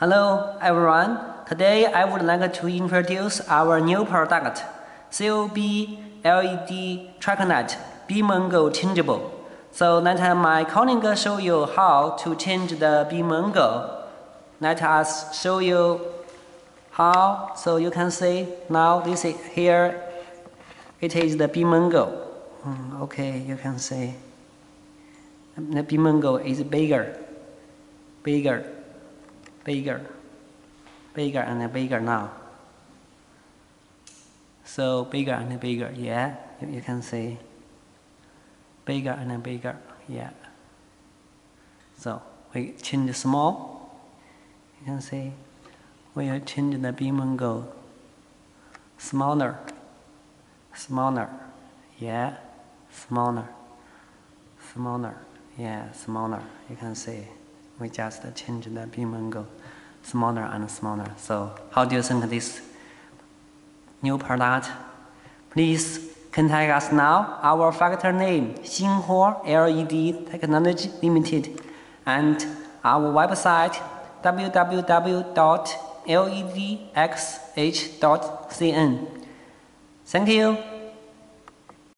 Hello everyone. Today I would like to introduce our new product, COB LED Track Light BeamAngle Changeable. So let my colleague show you how to change the beam angle. Let us show you how. So you can see now this is here. It is the beam angle. Mm, okay, you can see the beam angle is bigger, bigger bigger, bigger and bigger now. So bigger and bigger, yeah, you can see. Bigger and bigger, yeah. So we change small, you can see. We change the beam angle smaller, smaller, yeah, smaller, smaller, yeah, smaller, you can see we just change the beam angle smaller and smaller. So how do you think this new product? Please contact us now. Our factory name, Xinhua LED Technology Limited, and our website, www.ledxh.cn. Thank you.